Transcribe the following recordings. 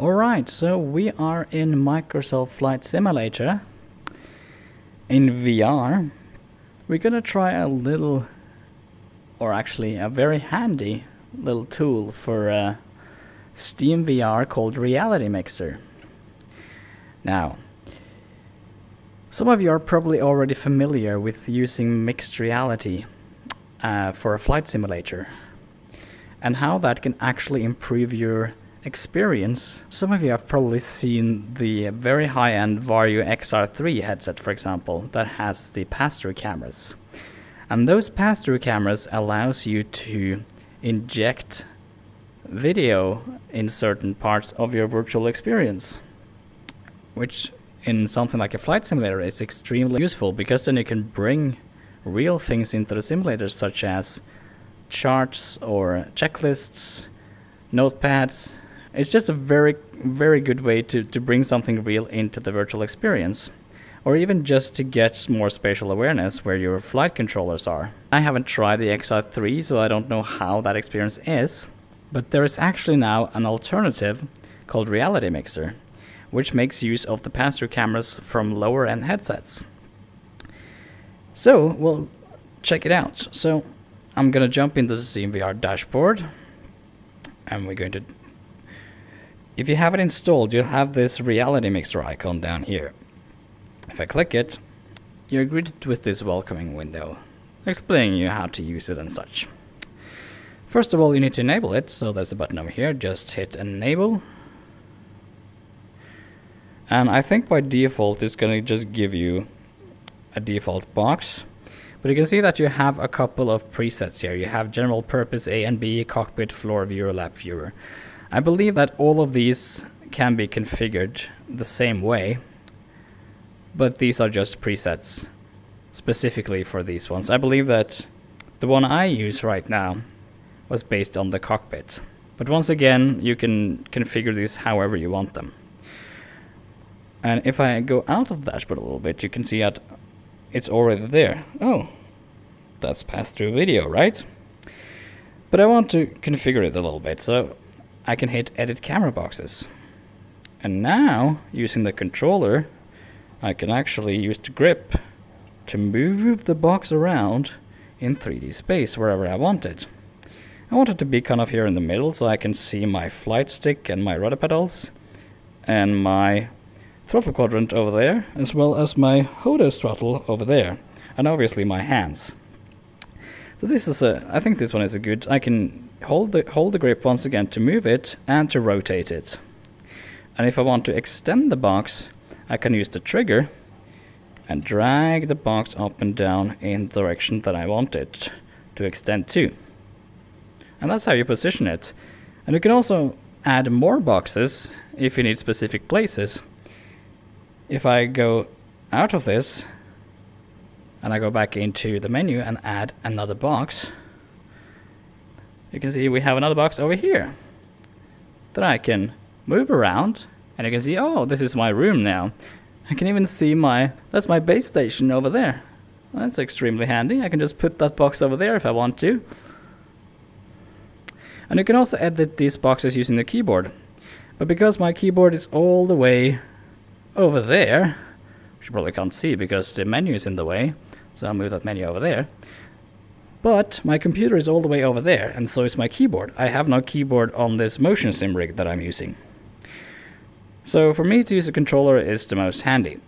Alright, so we are in Microsoft Flight Simulator in VR. We're gonna try a little, or actually a very handy little tool for uh, Steam VR called Reality Mixer. Now, some of you are probably already familiar with using mixed reality uh, for a flight simulator and how that can actually improve your experience. Some of you have probably seen the very high-end Varjo XR3 headset, for example, that has the pass-through cameras. And those pass-through cameras allows you to inject video in certain parts of your virtual experience, which in something like a flight simulator is extremely useful because then you can bring real things into the simulator such as charts or checklists, notepads, it's just a very, very good way to, to bring something real into the virtual experience. Or even just to get more spatial awareness where your flight controllers are. I haven't tried the XR3, so I don't know how that experience is. But there is actually now an alternative called Reality Mixer, which makes use of the pass-through cameras from lower end headsets. So, we'll check it out. So, I'm gonna jump into the SteamVR dashboard, and we're going to if you have it installed, you'll have this reality mixer icon down here. If I click it, you're greeted with this welcoming window, explaining you how to use it and such. First of all, you need to enable it, so there's a button over here, just hit enable. And I think by default it's going to just give you a default box. But you can see that you have a couple of presets here. You have general purpose A and B, cockpit, floor viewer, lap viewer. I believe that all of these can be configured the same way, but these are just presets specifically for these ones. I believe that the one I use right now was based on the cockpit. But once again, you can configure these however you want them. And if I go out of the dashboard a little bit, you can see that it's already there. Oh, that's pass-through video, right? But I want to configure it a little bit, so I can hit edit camera boxes. And now, using the controller, I can actually use the grip to move the box around in 3D space wherever I want it. I want it to be kind of here in the middle so I can see my flight stick and my rudder pedals and my throttle quadrant over there as well as my HOTAS throttle over there and obviously my hands. So this is a, I think this one is a good, I can hold the, hold the grip once again to move it and to rotate it. And if I want to extend the box, I can use the trigger and drag the box up and down in the direction that I want it to extend to. And that's how you position it. And you can also add more boxes if you need specific places. If I go out of this and I go back into the menu and add another box, you can see we have another box over here that I can move around and you can see, oh, this is my room now. I can even see my, that's my base station over there. that's extremely handy. I can just put that box over there if I want to. And you can also edit these boxes using the keyboard. But because my keyboard is all the way over there, which you probably can't see because the menu is in the way, so I'll move that menu over there. But my computer is all the way over there, and so is my keyboard. I have no keyboard on this motion sim rig that I'm using. So for me to use a controller is the most handy.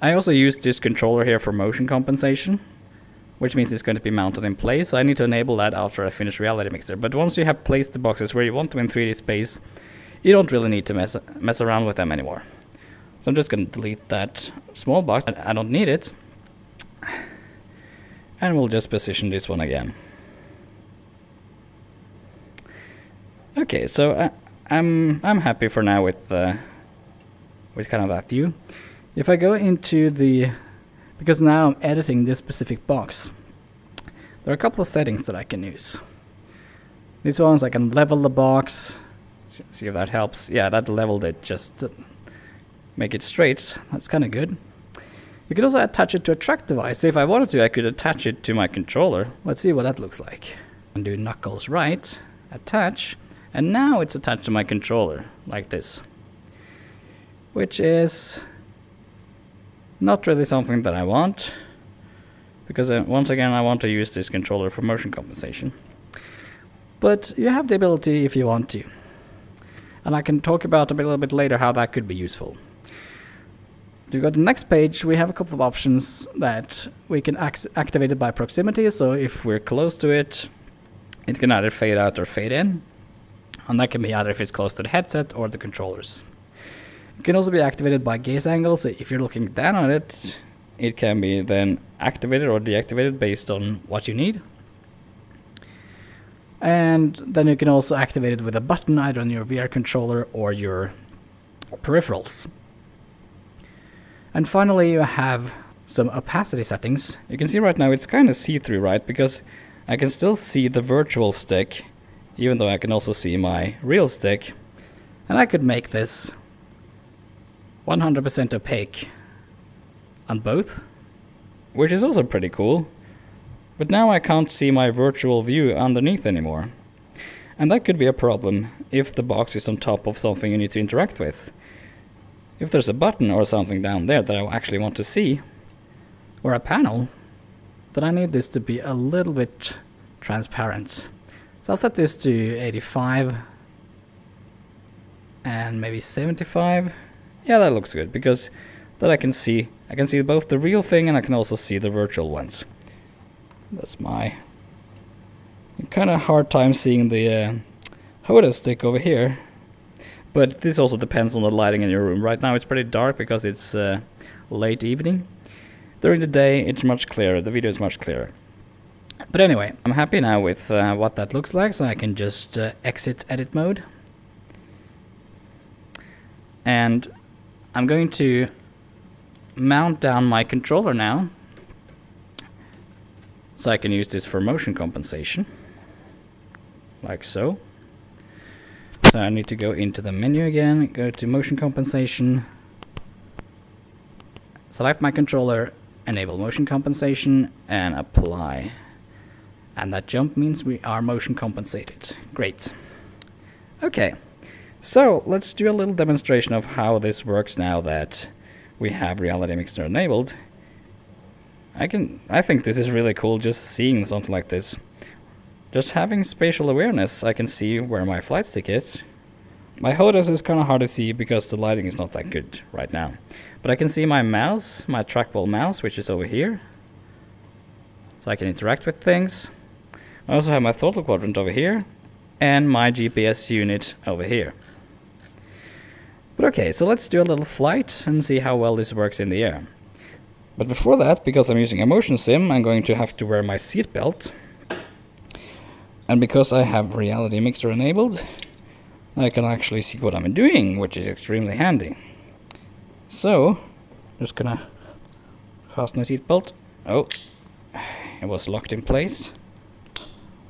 I also use this controller here for motion compensation, which means it's going to be mounted in place. I need to enable that after I finish Reality Mixer. But once you have placed the boxes where you want them in 3D space, you don't really need to mess, mess around with them anymore. So I'm just going to delete that small box. I don't need it and we'll just position this one again. Okay, so I, uh, I'm I'm happy for now with uh, with kind of that view. If I go into the because now I'm editing this specific box, there are a couple of settings that I can use. These ones I can level the box. See if that helps. Yeah, that leveled it just make it straight. That's kind of good. You can also attach it to a track device. If I wanted to, I could attach it to my controller. Let's see what that looks like. And do knuckles right, attach, And now it's attached to my controller, like this. Which is not really something that I want, because uh, once again I want to use this controller for motion compensation. But you have the ability if you want to. And I can talk about a little bit later how that could be useful. To go to the next page, we have a couple of options that we can act activate it by proximity. So if we're close to it, it can either fade out or fade in. And that can be either if it's close to the headset or the controllers. It can also be activated by gaze angle. So if you're looking down on it, it can be then activated or deactivated based on what you need. And then you can also activate it with a button either on your VR controller or your peripherals. And finally you have some opacity settings. You can see right now it's kind of see-through, right? Because I can still see the virtual stick, even though I can also see my real stick. And I could make this 100% opaque on both, which is also pretty cool. But now I can't see my virtual view underneath anymore. And that could be a problem if the box is on top of something you need to interact with. If there's a button or something down there that I actually want to see, or a panel, then I need this to be a little bit transparent. So I'll set this to 85 and maybe 75. Yeah, that looks good because that I can see I can see both the real thing and I can also see the virtual ones. That's my kind of hard time seeing the uh, HOTAS stick over here but this also depends on the lighting in your room. Right now it's pretty dark because it's uh, late evening. During the day it's much clearer, the video is much clearer. But anyway, I'm happy now with uh, what that looks like, so I can just uh, exit edit mode. And I'm going to mount down my controller now, so I can use this for motion compensation, like so. So I need to go into the menu again, go to motion compensation, select my controller, enable motion compensation, and apply. And that jump means we are motion compensated. Great. Okay, so let's do a little demonstration of how this works now that we have Reality Mixer enabled. I can, I think this is really cool just seeing something like this. Just having spatial awareness, I can see where my flight stick is. My HOTAS is kind of hard to see because the lighting is not that good right now. But I can see my mouse, my trackball mouse, which is over here. So I can interact with things. I also have my throttle quadrant over here. And my GPS unit over here. But okay, so let's do a little flight and see how well this works in the air. But before that, because I'm using a motion sim, I'm going to have to wear my seatbelt. And because I have Reality Mixer enabled, I can actually see what I'm doing, which is extremely handy. So, just gonna fasten the seatbelt. Oh, it was locked in place.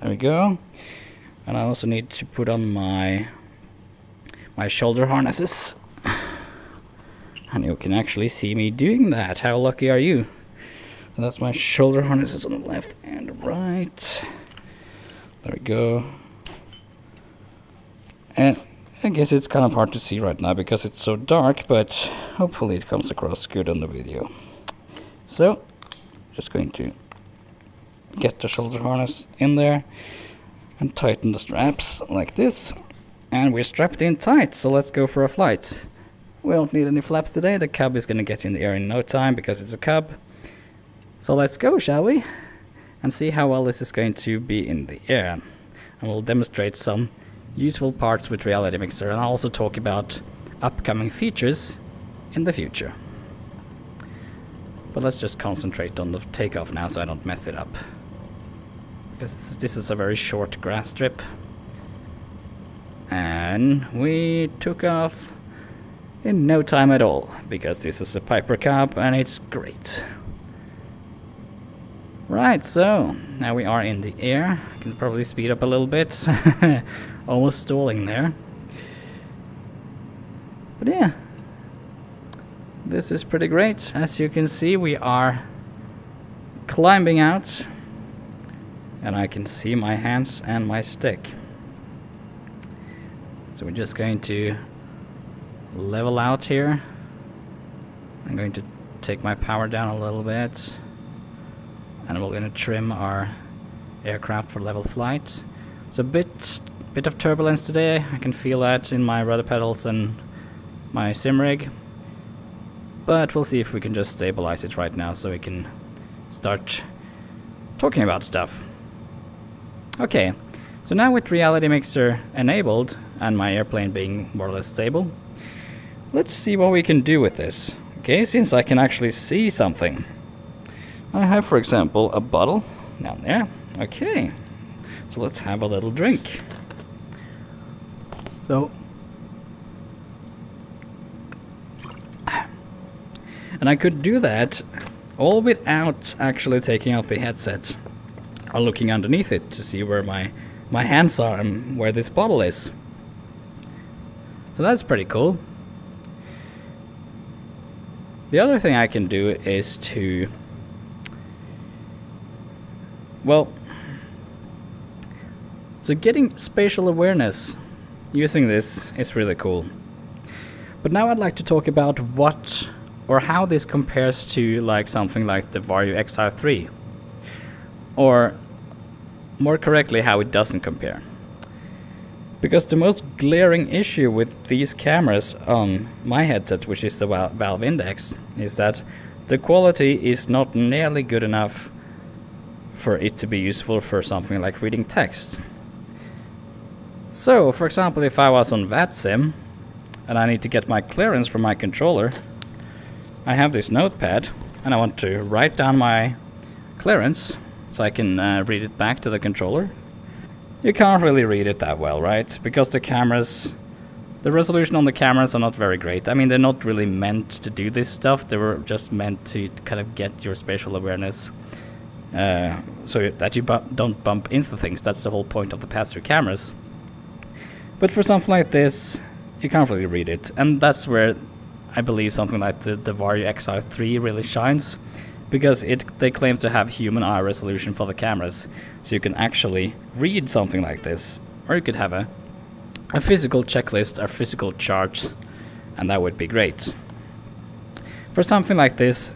There we go. And I also need to put on my my shoulder harnesses. And you can actually see me doing that. How lucky are you? So that's my shoulder harnesses on the left and right. There we go. And I guess it's kind of hard to see right now because it's so dark, but hopefully it comes across good on the video. So, just going to get the shoulder harness in there and tighten the straps like this. And we're strapped in tight, so let's go for a flight. We don't need any flaps today, the cub is going to get in the air in no time because it's a cub. So let's go, shall we? And see how well this is going to be in the air. And we'll demonstrate some useful parts with Reality Mixer and I'll also talk about upcoming features in the future. But let's just concentrate on the takeoff now so I don't mess it up. Because this is a very short grass strip. And we took off in no time at all, because this is a Piper Cub and it's great. Right, so now we are in the air. I can probably speed up a little bit. Almost stalling there. But yeah, this is pretty great. As you can see, we are climbing out and I can see my hands and my stick. So we're just going to level out here. I'm going to take my power down a little bit. And we're going to trim our aircraft for level flight. It's a bit bit of turbulence today. I can feel that in my rudder pedals and my sim rig. But we'll see if we can just stabilize it right now so we can start talking about stuff. Okay, so now with Reality Mixer enabled and my airplane being more or less stable, let's see what we can do with this. Okay, since I can actually see something. I have, for example, a bottle down there. Okay, so let's have a little drink. So, and I could do that all without actually taking off the headset or looking underneath it to see where my my hands are and where this bottle is. So that's pretty cool. The other thing I can do is to well so getting spatial awareness using this is really cool. But now I'd like to talk about what or how this compares to like something like the Varjo XR3 or more correctly how it doesn't compare. Because the most glaring issue with these cameras on my headset, which is the Valve Index, is that the quality is not nearly good enough for it to be useful for something like reading text. So, for example, if I was on VATSIM and I need to get my clearance from my controller, I have this notepad and I want to write down my clearance so I can uh, read it back to the controller. You can't really read it that well, right? Because the cameras, the resolution on the cameras are not very great. I mean, they're not really meant to do this stuff. They were just meant to kind of get your spatial awareness uh, so that you bu don't bump into things. That's the whole point of the pass-through cameras. But for something like this, you can't really read it. And that's where I believe something like the, the Varjo XR3 really shines because it they claim to have human eye resolution for the cameras so you can actually read something like this or you could have a a physical checklist a physical chart and that would be great for something like this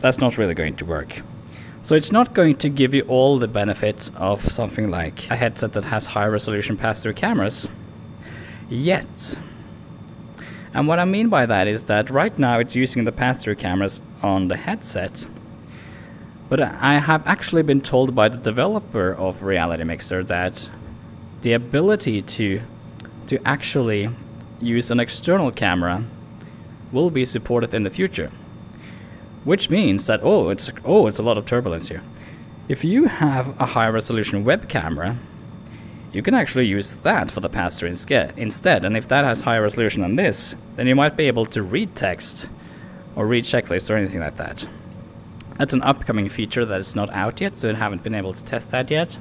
that's not really going to work so it's not going to give you all the benefits of something like a headset that has high resolution pass-through cameras yet and what I mean by that is that right now it's using the pass-through cameras on the headset. But I have actually been told by the developer of Reality Mixer that the ability to to actually use an external camera will be supported in the future. Which means that oh it's oh it's a lot of turbulence here. If you have a high resolution web camera you can actually use that for the pass-through instead, and if that has higher resolution than this, then you might be able to read text or read checklists or anything like that. That's an upcoming feature that is not out yet, so I haven't been able to test that yet.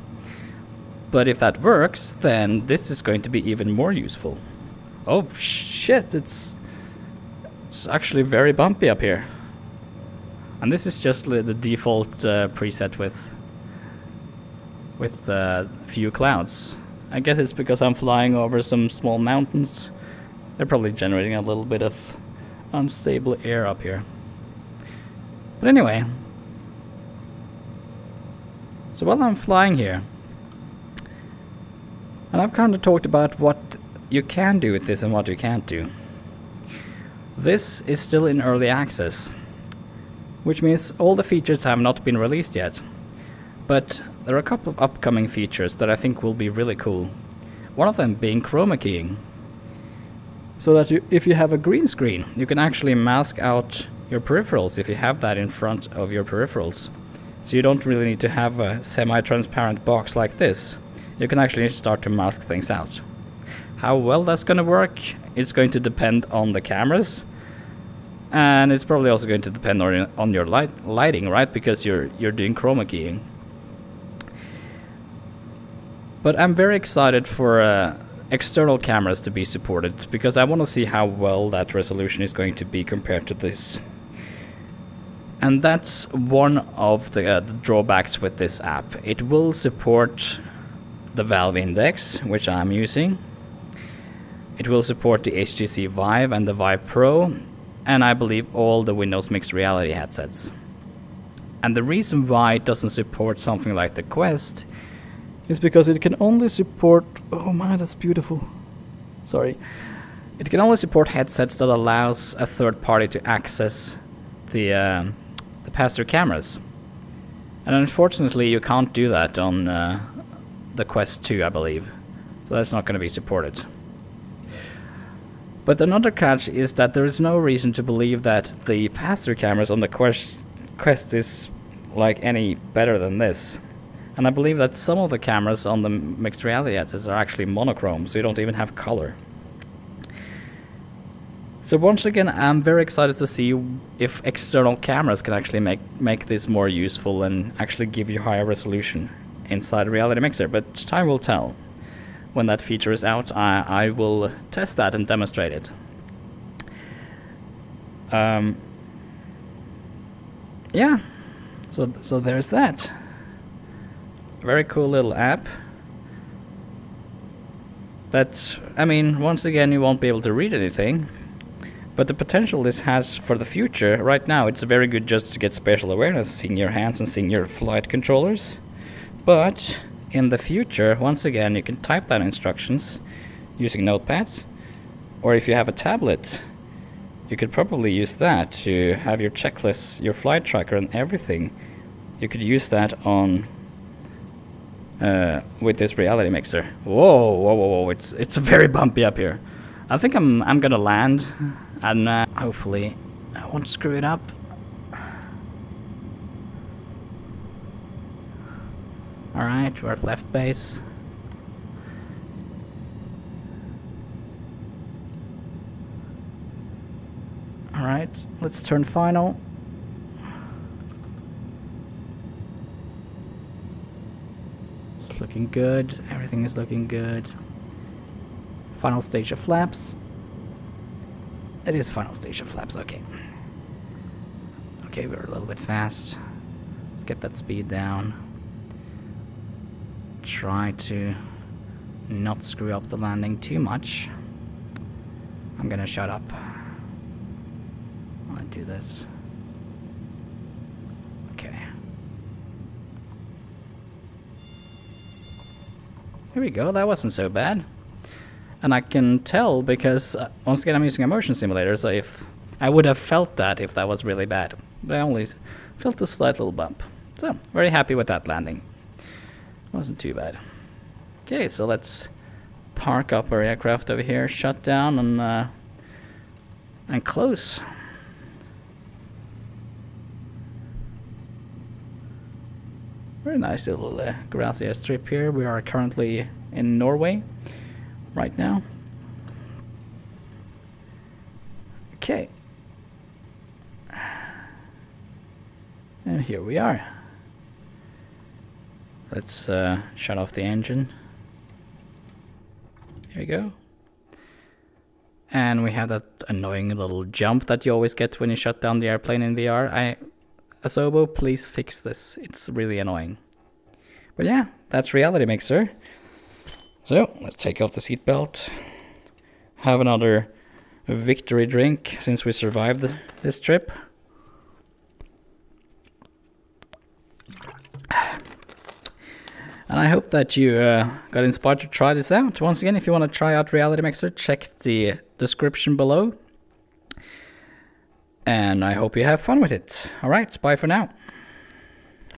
But if that works, then this is going to be even more useful. Oh shit, it's, it's actually very bumpy up here. And this is just the default uh, preset with with uh, few clouds. I guess it's because I'm flying over some small mountains. They're probably generating a little bit of unstable air up here. But anyway, so while I'm flying here, and I've kind of talked about what you can do with this and what you can't do. This is still in early access, which means all the features have not been released yet. But there are a couple of upcoming features that I think will be really cool. One of them being chroma keying. So that you, if you have a green screen, you can actually mask out your peripherals if you have that in front of your peripherals. So you don't really need to have a semi-transparent box like this. You can actually start to mask things out. How well that's going to work, it's going to depend on the cameras. And it's probably also going to depend on, on your light, lighting, right? Because you're, you're doing chroma keying. But I'm very excited for uh, external cameras to be supported because I want to see how well that resolution is going to be compared to this. And that's one of the, uh, the drawbacks with this app. It will support the Valve Index, which I'm using. It will support the HTC Vive and the Vive Pro, and I believe all the Windows Mixed Reality headsets. And the reason why it doesn't support something like the Quest is because it can only support. Oh my, that's beautiful. Sorry. It can only support headsets that allows a third party to access the uh, the pass-through cameras. And unfortunately, you can't do that on uh, the Quest 2, I believe. So that's not going to be supported. But another catch is that there is no reason to believe that the pass-through cameras on the Quest, Quest is like any better than this. And I believe that some of the cameras on the mixed reality headsets are actually monochrome, so you don't even have color. So once again, I'm very excited to see if external cameras can actually make, make this more useful and actually give you higher resolution inside Reality Mixer, but time will tell. When that feature is out, I, I will test that and demonstrate it. Um, yeah, so, so there's that. Very cool little app. But, I mean, once again, you won't be able to read anything, but the potential this has for the future, right now it's very good just to get spatial awareness, seeing your hands and seeing your flight controllers. But in the future, once again, you can type down instructions using notepads. Or if you have a tablet, you could probably use that to have your checklist, your flight tracker and everything. You could use that on uh, with this reality mixer. Whoa, whoa, whoa, whoa! It's it's very bumpy up here. I think I'm I'm gonna land and uh, hopefully I won't screw it up. Alright, we're at left base. Alright, let's turn final. It's looking good, everything is looking good. Final stage of flaps. It is final stage of flaps, okay. Okay, we're a little bit fast. Let's get that speed down. Try to not screw up the landing too much. I'm gonna shut up. I'll do this. Okay. Here we go, that wasn't so bad. And I can tell because, uh, once again, I'm using a motion simulator, so if I would have felt that if that was really bad. But I only felt a slight little bump. So, very happy with that landing. Wasn't too bad. Okay, so let's park up our aircraft over here, shut down, and, uh, and close. Very nice little uh, grassy strip here. We are currently in Norway right now. Okay. And here we are. Let's uh, shut off the engine. Here we go. And we have that annoying little jump that you always get when you shut down the airplane in VR. I, Asobo, please fix this. It's really annoying. But yeah, that's Reality Mixer. So, let's take off the seatbelt. Have another victory drink since we survived this trip. And I hope that you uh, got inspired to try this out. Once again, if you want to try out Reality Mixer, check the description below. And I hope you have fun with it. Alright, bye for now.